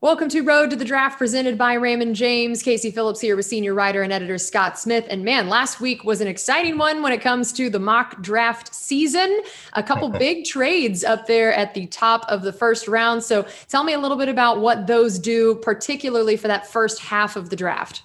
Welcome to Road to the Draft presented by Raymond James. Casey Phillips here with senior writer and editor Scott Smith. And man, last week was an exciting one when it comes to the mock draft season. A couple big trades up there at the top of the first round. So tell me a little bit about what those do, particularly for that first half of the draft.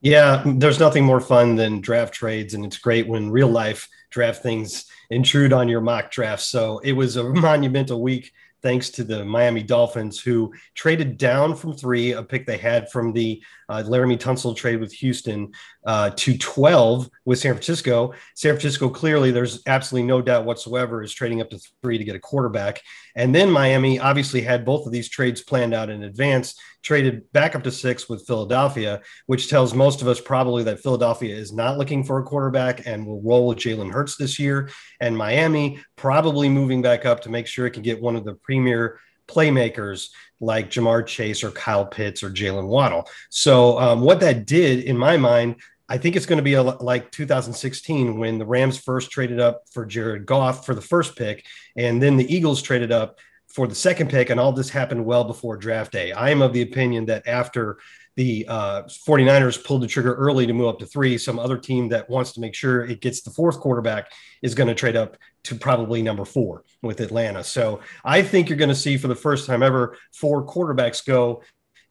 Yeah, there's nothing more fun than draft trades. And it's great when real life draft things intrude on your mock draft. So it was a monumental week thanks to the Miami Dolphins, who traded down from three, a pick they had from the uh, Laremy Tunsil trade with Houston, uh, to 12 with San Francisco. San Francisco, clearly, there's absolutely no doubt whatsoever, is trading up to three to get a quarterback. And then Miami obviously had both of these trades planned out in advance, traded back up to six with Philadelphia, which tells most of us probably that Philadelphia is not looking for a quarterback and will roll with Jalen Hurts this year. And Miami probably moving back up to make sure it can get one of the premier playmakers like Ja'Marr Chase or Kyle Pitts or Jaylen Waddle. So, um, what that did in my mind, I think it's going to be a, like 2016 when the Rams first traded up for Jared Goff for the first pick, and then the Eagles traded up for the second pick, and all this happened well before draft day. I am of the opinion that after the uh, 49ers pulled the trigger early to move up to three. Some other team that wants to make sure it gets the fourth quarterback is going to trade up to probably number four with Atlanta. So I think you're going to see for the first time ever four quarterbacks go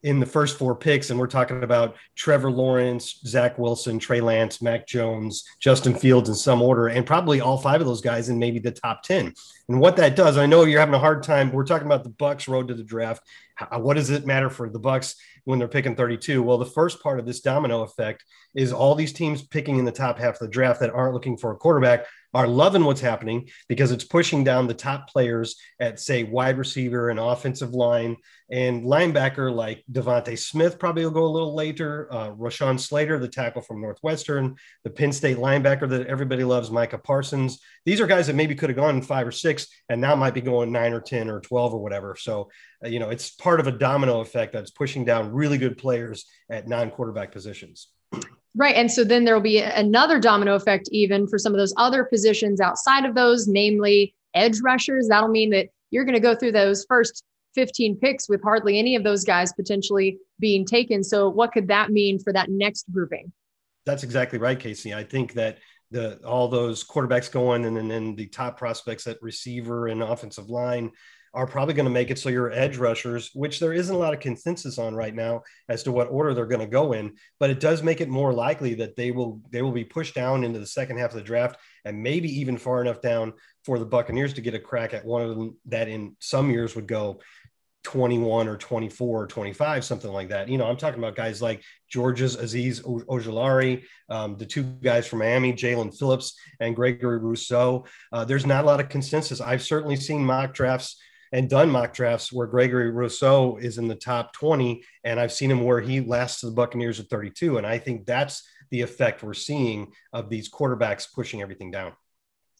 in the first four picks, and we're talking about Trevor Lawrence, Zach Wilson, Trey Lance, Mac Jones, Justin Fields in some order, and probably all five of those guys in maybe the top 10. And what that does, I know you're having a hard time. We're talking about the Bucs road to the draft. What does it matter for the Bucs when they're picking 32? Well, the first part of this domino effect is all these teams picking in the top half of the draft that aren't looking for a quarterback are loving what's happening because it's pushing down the top players at, say, wide receiver and offensive line and linebacker like DeVonta Smith probably will go a little later. Uh, Rashawn Slater, the tackle from Northwestern, the Penn State linebacker that everybody loves, Micah Parsons. These are guys that maybe could have gone five or six and now might be going nine or 10 or 12 or whatever. So, Uh, you know, it's part of a domino effect that's pushing down really good players at non quarterback positions. Right. And so then there will be another domino effect, even for some of those other positions outside of those, namely edge rushers. That'll mean that you're going to go through those first 15 picks with hardly any of those guys potentially being taken. So, what could that mean for that next grouping? That's exactly right, Casey. I think that the all those quarterbacks going and then the top prospects at receiver and offensive line are probably going to make it so your edge rushers, which there isn't a lot of consensus on right now as to what order they're going to go in, but it does make it more likely that they will they will be pushed down into the second half of the draft and maybe even far enough down for the Buccaneers to get a crack at one of them that in some years would go 21 or 24 or 25, something like that. You know, I'm talking about guys like Georgia's Azeez Ojulari, um, the two guys from Miami, Jaelan Phillips and Gregory Rousseau. Uh, there's not a lot of consensus. I've certainly seen mock drafts and done mock drafts where Gregory Rousseau is in the top 20, and I've seen him where he lasts to the Buccaneers at 32. And I think that's the effect we're seeing of these quarterbacks pushing everything down.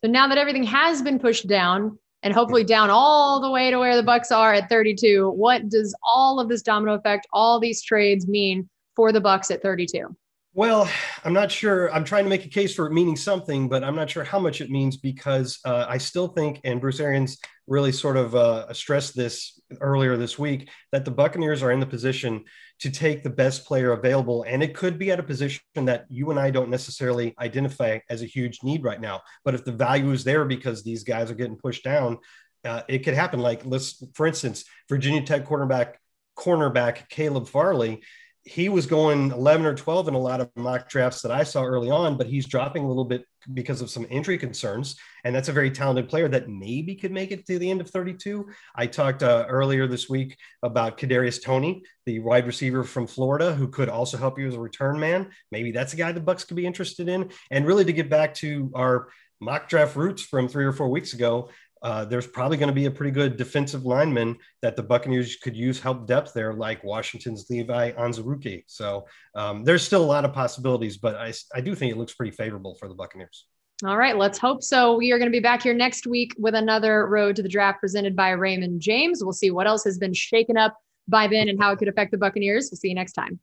So now that everything has been pushed down and hopefully down all the way to where the Bucs are at 32, what does all of this domino effect, all these trades mean for the Bucs at 32? Well, I'm not sure. I'm trying to make a case for it meaning something, but I'm not sure how much it means because uh, I still think, and Bruce Arians really sort of uh, stressed this earlier this week, that the Buccaneers are in the position to take the best player available. And it could be at a position that you and I don't necessarily identify as a huge need right now. But if the value is there because these guys are getting pushed down, uh, it could happen. Like, let's, for instance, Virginia Tech cornerback, cornerback Caleb Farley he was going 11 or 12 in a lot of mock drafts that I saw early on, but he's dropping a little bit because of some injury concerns. And that's a very talented player that maybe could make it to the end of 32. I talked uh, earlier this week about Kadarius Toney, the wide receiver from Florida, who could also help you as a return man. Maybe that's a guy the Bucs could be interested in. And really, to get back to our mock draft roots from three or four weeks ago, uh, there's probably going to be a pretty good defensive lineman that the Buccaneers could use help depth there, like Washington's Levi Onwuzurike. So um, there's still a lot of possibilities, but I, I do think it looks pretty favorable for the Buccaneers. All right, let's hope so. We are going to be back here next week with another Road to the Draft presented by Raymond James. We'll see what else has been shaken up by then and how it could affect the Buccaneers. We'll see you next time.